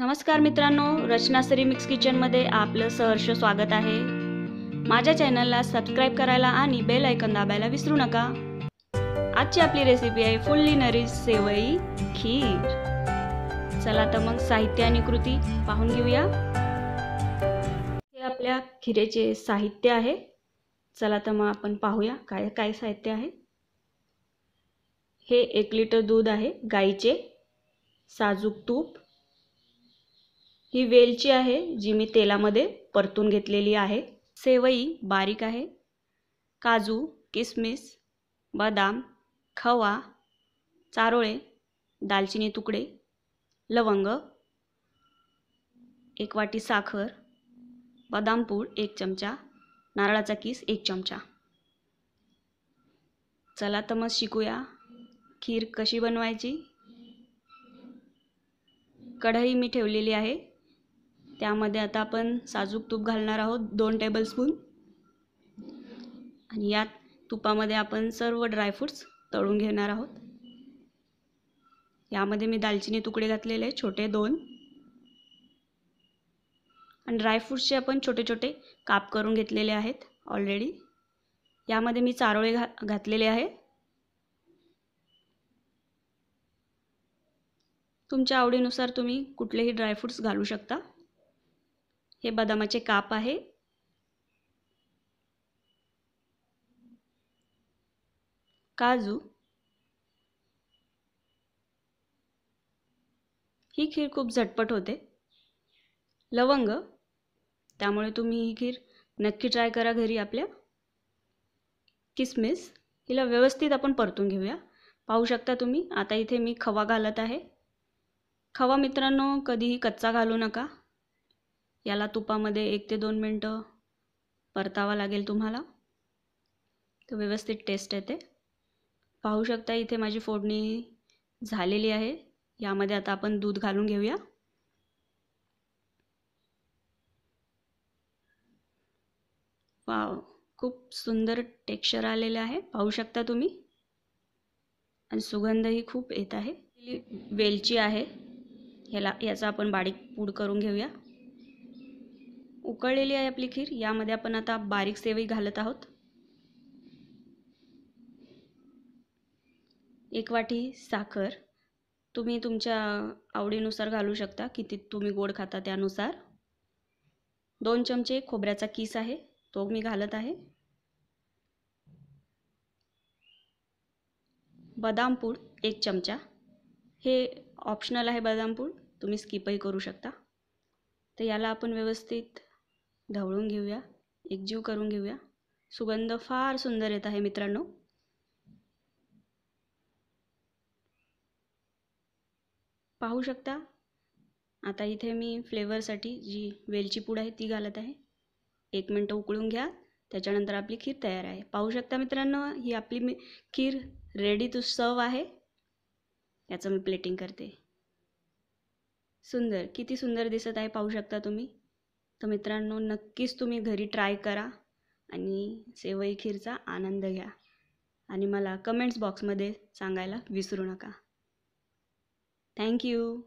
नमस्कार मित्रांनो रचनासरी मिक्स किचनमध्ये आपलं सहर्ष स्वागत आहे. माझ्या चॅनलला सबस्क्राईब करायला आणि बेल ऐकन दाबायला विसरू नका. आजची आपली रेसिपी आहे फुल्ली नरी सेवई खीर. चला तर मग साहित्य आणि कृती पाहून घेऊया. हे आपल्या खिरेचे साहित्य आहे. चला तर मग आपण पाहूया काय काय साहित्य आहे. हे एक लिटर दूध आहे गाईचे. साजूक तूप. ही वेलची आहे जी मी तेलामध्ये परतून घेतलेली आहे. सेवई बारीक आहे. काजू किसमिस बदाम खवा चारोळे दालचिनी तुकडे लवंग एक वाटी साखर बदाम पूड एक चमचा नारळाचा किस एक चमचा. चला तर मग शिकूया. खीर कशी बनवायची? कढई मी ठेवलेली आहे. त्यामध्ये आता आपण साजूक तूप घालणार आहोत दोन टेबलस्पून आणि यात तुपामध्ये आपण सर्व ड्रायफ्रूट्स तळून घेणार आहोत. यामध्ये मी दालचिनी तुकडे घातलेले छोटे दोन. आणि ड्रायफ्रूट्सचे आपण छोटे छोटे काप करून घेतलेले आहेत ऑलरेडी यामध्ये मी चारोळे घा घातलेले आहे. तुमच्या आवडीनुसार तुम्ही कुठलेही ड्रायफ्रूट्स घालू शकता. हे बदामाचे काप आहे. काजू. ही खीर खूप झटपट होते. लवंग. त्यामुळे तुम्ही ही खीर नक्की ट्राय करा घरी आपल्या. किसमिस. हिला व्यवस्थित आपण परतून घेऊया. पाहू शकता तुम्ही आता इथे मी खवा घालत आहे. खवा मित्रांनो कधीही कच्चा घालू नका. याला तुपामध्ये एक ते दोन मिनटं परतावा लागेल तुम्हाला. तर व्यवस्थित टेस्ट येते. पाहू शकता इथे माझी फोडणी झालेली आहे. यामध्ये आता आपण दूध घालून घेऊया. वाव खूप सुंदर टेक्स्चर आलेलं आहे. पाहू शकता तुम्ही? आणि सुगंधही खूप येत आहे. वेलची आहे. ह्याला याचा आपण बारीक पूड करून घेऊया. उकळलेली आहे आपली खीर. यामध्ये आपण आता बारीक सेवई घालत आहोत. एक वाटी साखर. तुम्ही तुमच्या आवडीनुसार घालू शकता. किती तुम्ही गोड खाता त्यानुसार. दोन चमचे खोबऱ्याचा किस आहे. तो मी घालत आहे. बदाम पूड एक चमचा. हे ऑप्शनल आहे बदाम पूड. तुम्ही स्किपही करू शकता. तर याला आपण व्यवस्थित ढवळून घेऊया एकजीव करून घेऊया. सुगंध फार सुंदर येत आहे मित्रांनो. पाहू शकता आता इथे मी फ्लेवरसाठी जी वेलची पूड आहे ती घालत आहे. एक मिनटं उकळून घ्या त्याच्यानंतर आपली खीर तयार आहे. पाहू शकता मित्रांनो ही आपली मी खीर रेडी टू सर्व आहे. याचं मी प्लेटिंग करते. सुंदर किती सुंदर दिसत आहे पाहू शकता तुम्ही. तर मित्रांनो नक्कीच तुम्ही घरी ट्राय करा आणि सेवई खीरचा आनंद घ्या. आणि मला कमेंट्स बॉक्समध्ये सांगायला विसरू नका. थँक्यू